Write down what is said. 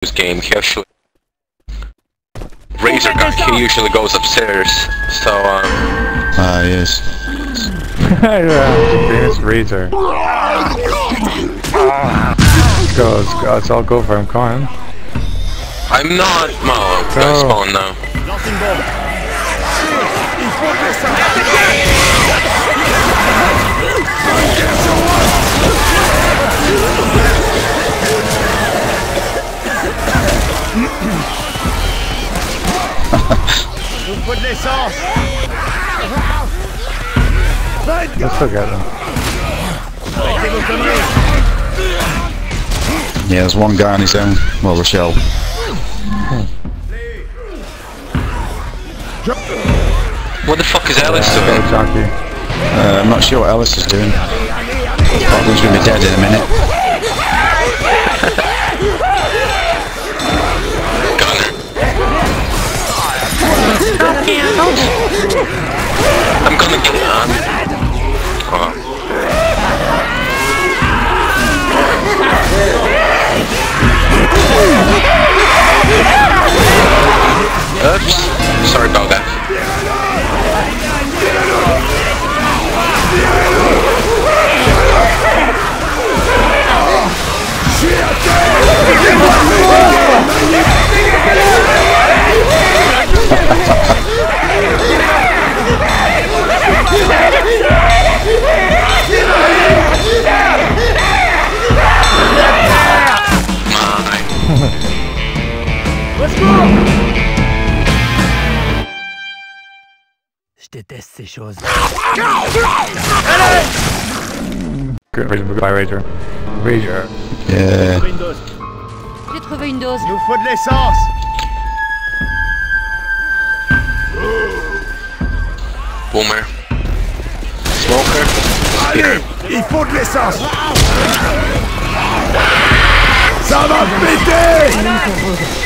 this game. He actually Razor gun. He usually goes upstairs. So um, Ah, yes. yeah, famous Razor. Goes, goes, I'll go for him, come on. I'm not. Well, I'm Go. spawn now. Faut de l'essence Let's still get him. Arrêtez vos conneries Yeah, there's one guy on his own. Well, Rochelle. What the fuck is Ellis Yeah, doing? jockey. Uh, I'm not sure what Ellis is doing. Probably going to be dead in a minute. I'm gonna get Je déteste ces choses. Goodbye Razor. Razor. Yeah. Une dose. J'ai trouvé une dose. Il nous faut de l'essence Boomer. Smoker. Speeder. Il faut de l'essence Ça va péter